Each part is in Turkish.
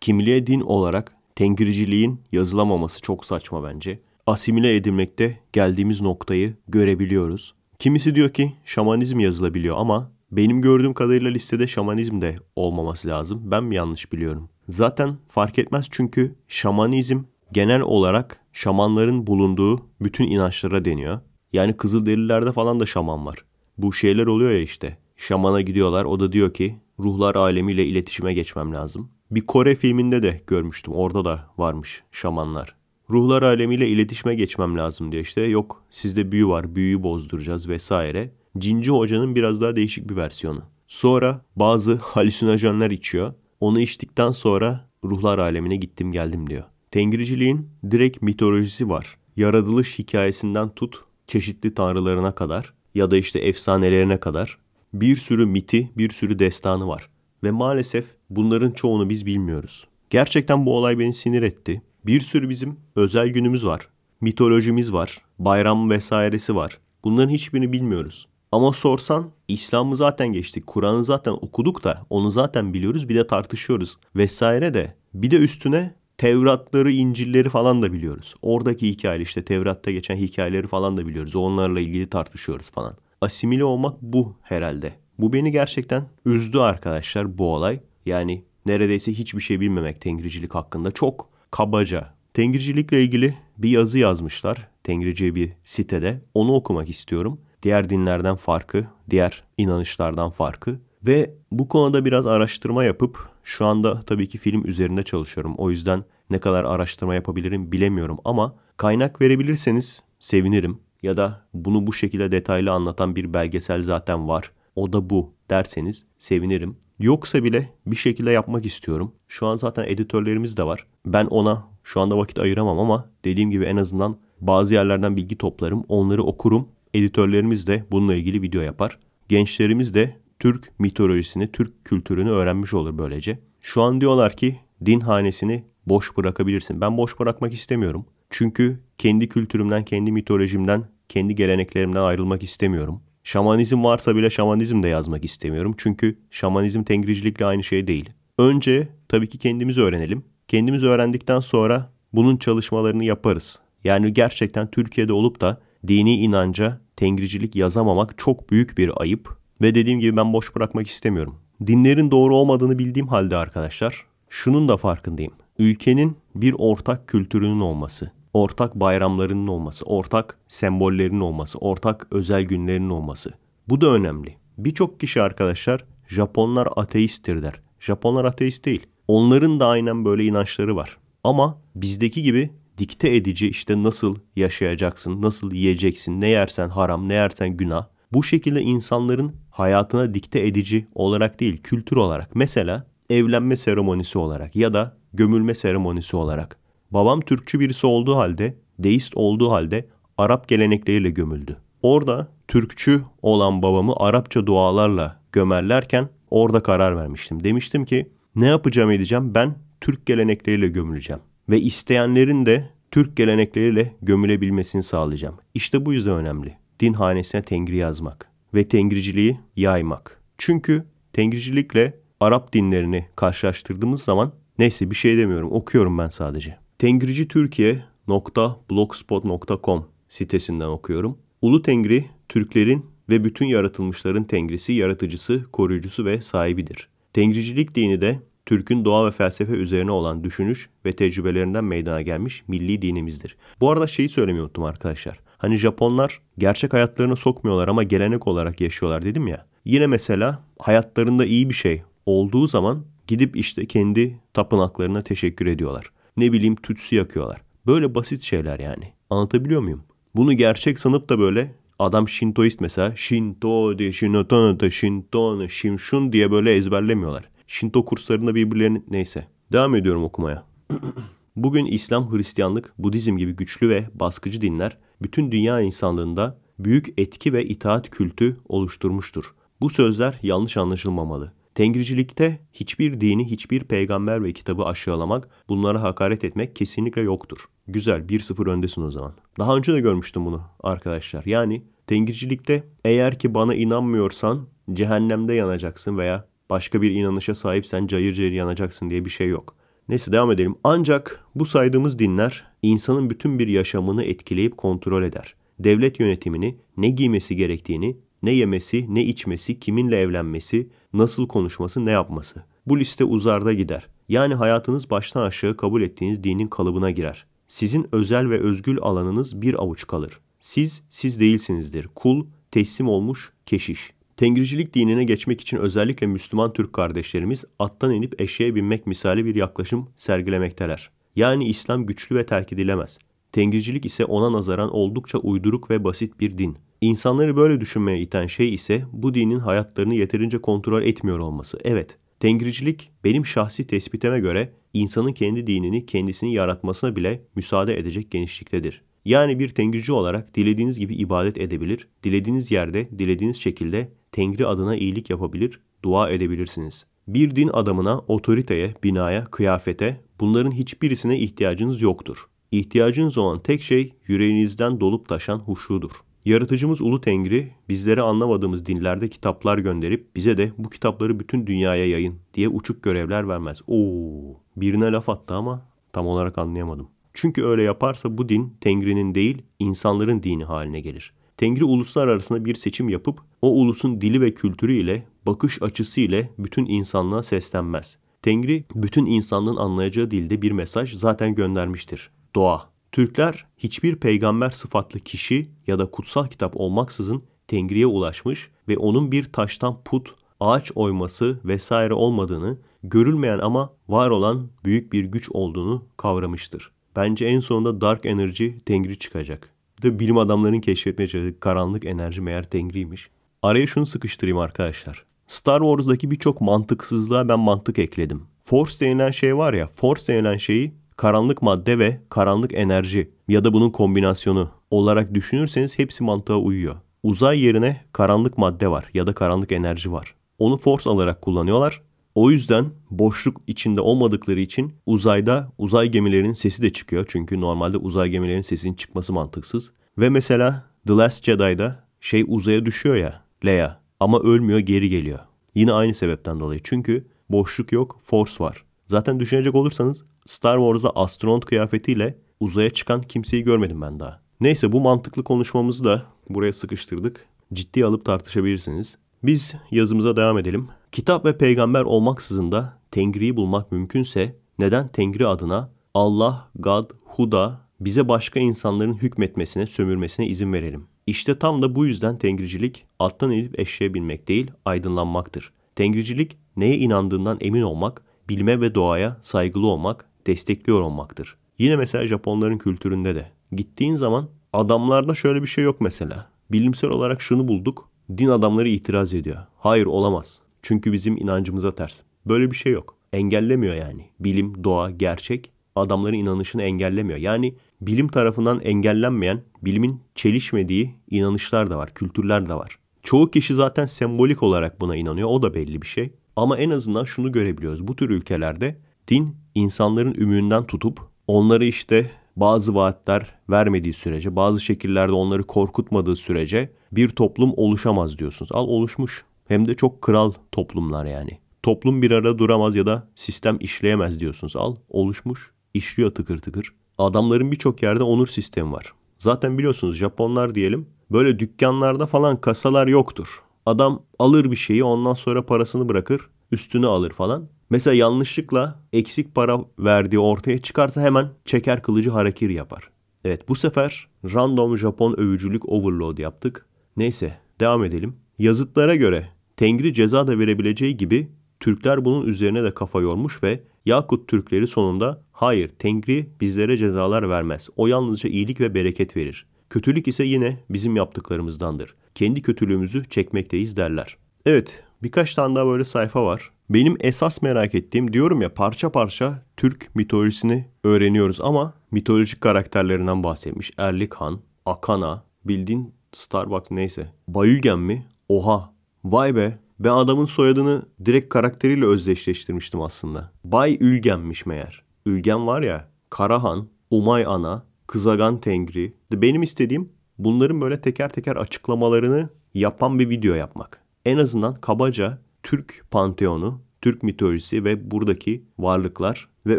Kimliğe din olarak tengriciliğin yazılamaması çok saçma bence. Asimile edilmekte geldiğimiz noktayı görebiliyoruz. Kimisi diyor ki şamanizm yazılabiliyor ama benim gördüğüm kadarıyla listede şamanizm de olmaması lazım. Ben mi yanlış biliyorum? Zaten fark etmez çünkü şamanizm genel olarak şamanların bulunduğu bütün inançlara deniyor. Yani Kızılderililerde falan da şaman var. Bu şeyler oluyor ya işte. Şamana gidiyorlar. O da diyor ki ruhlar alemiyle iletişime geçmem lazım. Bir Kore filminde de görmüştüm. Orada da varmış şamanlar. Ruhlar alemiyle iletişime geçmem lazım diyor işte. Yok sizde büyü var. Büyüyü bozduracağız vesaire. Cinci Hoca'nın biraz daha değişik bir versiyonu. Sonra bazı halüsinojenler içiyor. Onu içtikten sonra ruhlar alemine gittim geldim diyor. Tengriciliğin direkt mitolojisi var. Yaratılış hikayesinden tut çeşitli tanrılarına kadar ya da işte efsanelerine kadar bir sürü miti, bir sürü destanı var. Ve maalesef bunların çoğunu biz bilmiyoruz. Gerçekten bu olay beni sinir etti. Bir sürü bizim özel günümüz var. Mitolojimiz var. Bayram vesairesi var. Bunların hiçbirini bilmiyoruz. Ama sorsan İslam'ı zaten geçtik. Kur'an'ı zaten okuduk da onu zaten biliyoruz. Bir de tartışıyoruz vesaire de. Bir de üstüne Tevratları, İncil'leri falan da biliyoruz. Oradaki hikaye işte Tevrat'ta geçen hikayeleri falan da biliyoruz. Onlarla ilgili tartışıyoruz falan. Asimile olmak bu herhalde. Bu beni gerçekten üzdü arkadaşlar bu olay. Yani neredeyse hiçbir şey bilmemek tengricilik hakkında çok kabaca. Tengricilikle ilgili bir yazı yazmışlar. Tengrici bir sitede. Onu okumak istiyorum. Diğer dinlerden farkı, diğer inanışlardan farkı. Ve bu konuda biraz araştırma yapıp şu anda tabii ki film üzerinde çalışıyorum. O yüzden ne kadar araştırma yapabilirim bilemiyorum ama kaynak verebilirseniz sevinirim. Ya da bunu bu şekilde detaylı anlatan bir belgesel zaten var. O da bu derseniz sevinirim. Yoksa bile bir şekilde yapmak istiyorum. Şu an zaten editörlerimiz de var. Ben ona şu anda vakit ayıramam ama dediğim gibi en azından bazı yerlerden bilgi toplarım. Onları okurum. Editörlerimiz de bununla ilgili video yapar. Gençlerimiz de Türk mitolojisini, Türk kültürünü öğrenmiş olur böylece. Şu an diyorlar ki din hanesini boş bırakabilirsin. Ben boş bırakmak istemiyorum. Çünkü kendi kültürümden, kendi mitolojimden, kendi geleneklerimden ayrılmak istemiyorum. Şamanizm varsa bile şamanizm de yazmak istemiyorum. Çünkü şamanizm tengricilikle aynı şey değil. Önce tabii ki kendimizi öğrenelim. Kendimizi öğrendikten sonra bunun çalışmalarını yaparız. Yani gerçekten Türkiye'de olup da dini inanca tengricilik yazamamak çok büyük bir ayıp. Ve dediğim gibi ben boş bırakmak istemiyorum. Dinlerin doğru olmadığını bildiğim halde arkadaşlar, şunun da farkındayım. Ülkenin bir ortak kültürünün olması, ortak bayramlarının olması, ortak sembollerinin olması, ortak özel günlerinin olması. Bu da önemli. Birçok kişi arkadaşlar Japonlar ateisttir der. Japonlar ateist değil. Onların da aynen böyle inançları var. Ama bizdeki gibi dikte edici işte nasıl yaşayacaksın, nasıl yiyeceksin, ne yersen haram, ne yersen günah. Bu şekilde insanların hayatına dikte edici olarak değil, kültür olarak. Mesela evlenme seremonisi olarak ya da gömülme seremonisi olarak. Babam Türkçü birisi olduğu halde, deist olduğu halde Arap gelenekleriyle gömüldü. Orada Türkçü olan babamı Arapça dualarla gömerlerken orada karar vermiştim. Demiştim ki ne yapacağım edeceğim ben Türk gelenekleriyle gömüleceğim. Ve isteyenlerin de Türk gelenekleriyle gömülebilmesini sağlayacağım. İşte bu yüzden önemli. Din hanesine tengri yazmak ve tengriciliği yaymak. Çünkü tengricilikle Arap dinlerini karşılaştırdığımız zaman neyse bir şey demiyorum okuyorum ben sadece. tengricitürkiye.blogspot.com sitesinden okuyorum. Ulu Tengri Türklerin ve bütün yaratılmışların tengrisi, yaratıcısı, koruyucusu ve sahibidir. Tengricilik dini de Türk'ün doğa ve felsefe üzerine olan düşünüş ve tecrübelerinden meydana gelmiş milli dinimizdir. Bu arada şeyi söylemeyi unuttum arkadaşlar. Hani Japonlar gerçek hayatlarına sokmuyorlar ama gelenek olarak yaşıyorlar dedim ya. Yine mesela hayatlarında iyi bir şey olduğu zaman gidip işte kendi tapınaklarına teşekkür ediyorlar. Ne bileyim tütsü yakıyorlar. Böyle basit şeyler yani. Anlatabiliyor muyum? Bunu gerçek sanıp da böyle adam Shintoist mesela Shinto de Shinto de Shinto Shimshun diye böyle ezberlemiyorlar. Shinto kurslarında birbirlerini neyse. Devam ediyorum okumaya. Bugün İslam, Hristiyanlık, Budizm gibi güçlü ve baskıcı dinler bütün dünya insanlığında büyük etki ve itaat kültü oluşturmuştur. Bu sözler yanlış anlaşılmamalı. Tengricilikte hiçbir dini, hiçbir peygamber ve kitabı aşağılamak, bunlara hakaret etmek kesinlikle yoktur. Güzel, 1-0 öndesin o zaman. Daha önce de görmüştüm bunu arkadaşlar. Yani tengricilikte eğer ki bana inanmıyorsan cehennemde yanacaksın veya başka bir inanışa sahipsen cayır cayır yanacaksın diye bir şey yok. Neyse devam edelim. Ancak bu saydığımız dinler insanın bütün bir yaşamını etkileyip kontrol eder. Devlet yönetimini, ne giymesi gerektiğini, ne yemesi, ne içmesi, kiminle evlenmesi, nasıl konuşması, ne yapması. Bu liste uzarda gider. Yani hayatınız baştan aşağı kabul ettiğiniz dinin kalıbına girer. Sizin özel ve özgül alanınız bir avuç kalır. Siz, siz değilsinizdir. Kul, teslim olmuş, keşiş. Tengricilik dinine geçmek için özellikle Müslüman Türk kardeşlerimiz attan inip eşeğe binmek misali bir yaklaşım sergilemekteler. Yani İslam güçlü ve terk edilemez. Tengricilik ise ona nazaran oldukça uyduruk ve basit bir din. İnsanları böyle düşünmeye iten şey ise bu dinin hayatlarını yeterince kontrol etmiyor olması. Evet, Tengricilik benim şahsi tespitime göre insanın kendi dinini kendisini yaratmasına bile müsaade edecek genişliktedir. Yani bir tengrici olarak dilediğiniz gibi ibadet edebilir, dilediğiniz yerde, dilediğiniz şekilde Tengri adına iyilik yapabilir, dua edebilirsiniz. Bir din adamına, otoriteye, binaya, kıyafete bunların hiçbirisine ihtiyacınız yoktur. İhtiyacınız olan tek şey yüreğinizden dolup taşan huşudur. Yaratıcımız Ulu Tengri bizlere anlamadığımız dinlerde kitaplar gönderip bize de bu kitapları bütün dünyaya yayın diye uçuk görevler vermez. Oo, birine laf attı ama tam olarak anlayamadım. Çünkü öyle yaparsa bu din Tengri'nin değil insanların dini haline gelir. Tengri uluslar arasında bir seçim yapıp o ulusun dili ve kültürü ile bakış açısı ile bütün insanlığa seslenmez. Tengri bütün insanlığın anlayacağı dilde bir mesaj zaten göndermiştir. Doğa. Türkler hiçbir peygamber sıfatlı kişi ya da kutsal kitap olmaksızın Tengri'ye ulaşmış ve onun bir taştan put, ağaç oyması vesaire olmadığını, görülmeyen ama var olan büyük bir güç olduğunu kavramıştır. Bence en sonunda Dark Energy Tengri çıkacak. De bilim adamlarının keşfetmeye çalıştığı karanlık enerji meğer Tengri'ymiş. Araya şunu sıkıştırayım arkadaşlar. Star Wars'daki birçok mantıksızlığa ben mantık ekledim. Force denilen şey var ya, Force denilen şeyi karanlık madde ve karanlık enerji ya da bunun kombinasyonu olarak düşünürseniz hepsi mantığa uyuyor. Uzay yerine karanlık madde var ya da karanlık enerji var. Onu force alarak kullanıyorlar. O yüzden boşluk içinde olmadıkları için uzayda uzay gemilerinin sesi de çıkıyor. Çünkü normalde uzay gemilerinin sesinin çıkması mantıksız. Ve mesela The Last Jedi'da şey uzaya düşüyor ya Leia ama ölmüyor geri geliyor. Yine aynı sebepten dolayı. Çünkü boşluk yok, force var. Zaten düşünecek olursanız Star Wars'da astronot kıyafetiyle uzaya çıkan kimseyi görmedim ben daha. Neyse bu mantıklı konuşmamızı da buraya sıkıştırdık. Ciddi alıp tartışabilirsiniz. Biz yazımıza devam edelim. Kitap ve peygamber olmaksızın da Tengri'yi bulmak mümkünse neden Tengri adına Allah, God, Huda bize başka insanların hükmetmesine, sömürmesine izin verelim? İşte tam da bu yüzden Tengricilik attan inip eşeğe binmek değil, aydınlanmaktır. Tengricilik neye inandığından emin olmak, bilme ve doğaya saygılı olmak, destekliyor olmaktır. Yine mesela Japonların kültüründe de. Gittiğin zaman adamlarda şöyle bir şey yok mesela. Bilimsel olarak şunu bulduk. Din adamları itiraz ediyor. Hayır olamaz. Çünkü bizim inancımıza ters. Böyle bir şey yok. Engellemiyor yani. Bilim, doğa, gerçek adamların inanışını engellemiyor. Yani bilim tarafından engellenmeyen, bilimin çelişmediği inanışlar da var, kültürler de var. Çoğu kişi zaten sembolik olarak buna inanıyor. O da belli bir şey. Ama en azından şunu görebiliyoruz. Bu tür ülkelerde din insanların ümünden tutup onları işte bazı vaatler vermediği sürece, bazı şekillerde onları korkutmadığı sürece bir toplum oluşamaz diyorsunuz. Al oluşmuş. Hem de çok kral toplumlar yani. Toplum bir arada duramaz ya da sistem işleyemez diyorsunuz. Al oluşmuş, işliyor tıkır tıkır. Adamların birçok yerde onur sistemi var. Zaten biliyorsunuz Japonlar diyelim böyle dükkanlarda falan kasalar yoktur. Adam alır bir şeyi ondan sonra parasını bırakır üstünü alır falan. Mesela yanlışlıkla eksik para verdiği ortaya çıkarsa hemen çeker kılıcı harekir yapar. Evet bu sefer random Japon övücülük overload yaptık. Neyse devam edelim. Yazıtlara göre Tengri ceza da verebileceği gibi Türkler bunun üzerine de kafa yormuş ve Yakut Türkleri sonunda hayır Tengri bizlere cezalar vermez. O yalnızca iyilik ve bereket verir. Kötülük ise yine bizim yaptıklarımızdandır. Kendi kötülüğümüzü çekmekteyiz derler. Evet birkaç tane daha böyle sayfa var. Benim esas merak ettiğim diyorum ya parça parça Türk mitolojisini öğreniyoruz ama mitolojik karakterlerinden bahsetmiş. Erlik Han, Akana, bildiğin Starbucks neyse. Bayülgen mi? Oha. Vay be. Ben adamın soyadını direkt karakteriyle özdeşleştirmiştim aslında. Bay Ülgen'miş meğer. Ülgen var ya Karahan, Umay Ana, Kızagan Tengri. Benim istediğim bunların böyle teker teker açıklamalarını yapan bir video yapmak. En azından kabaca Türk panteonu, Türk mitolojisi ve buradaki varlıklar ve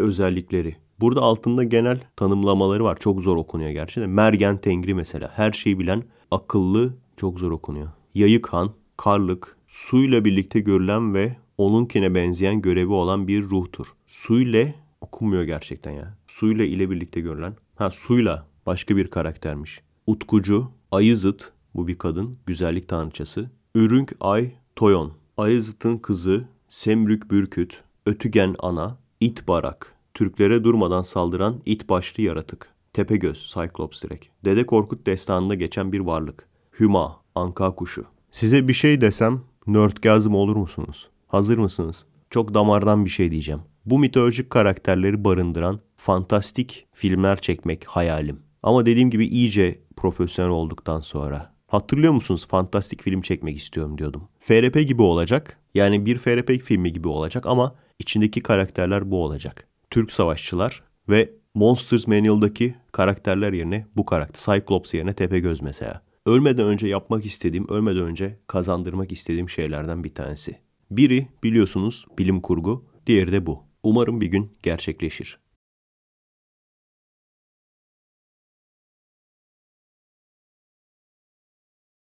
özellikleri. Burada altında genel tanımlamaları var. Çok zor okunuyor gerçi de. Mergen Tengri mesela. Her şeyi bilen akıllı çok zor okunuyor. Yayık Han, Karlık, suyla birlikte görülen ve onunkine benzeyen görevi olan bir ruhtur. Suyla okunmuyor gerçekten ya. Suyla ile birlikte görülen. Ha suyla başka bir karaktermiş. Utkucu, Ayızıt, bu bir kadın, güzellik tanrıçası. Ürünk Ay Toyon, Ayızıt'ın kızı, Semrük Bürküt, Ötügen Ana, İt Barak, Türklere durmadan saldıran it başlı yaratık. Tepegöz, Cyclops direkt. Dede Korkut destanında geçen bir varlık. Hüma, anka kuşu. Size bir şey desem nerdgazm olur musunuz? Hazır mısınız? Çok damardan bir şey diyeceğim. Bu mitolojik karakterleri barındıran fantastik filmler çekmek hayalim. Ama dediğim gibi iyice profesyonel olduktan sonra. Hatırlıyor musunuz fantastik film çekmek istiyorum diyordum. FRP gibi olacak. Yani bir FRP filmi gibi olacak ama içindeki karakterler bu olacak. Türk savaşçılar ve Monsters Manual'daki karakterler yerine bu karakter. Cyclops yerine Tepegöz mesela. Ölmeden önce yapmak istediğim, ölmeden önce kazandırmak istediğim şeylerden bir tanesi. Biri biliyorsunuz bilim kurgu, diğeri de bu. Umarım bir gün gerçekleşir.